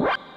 What?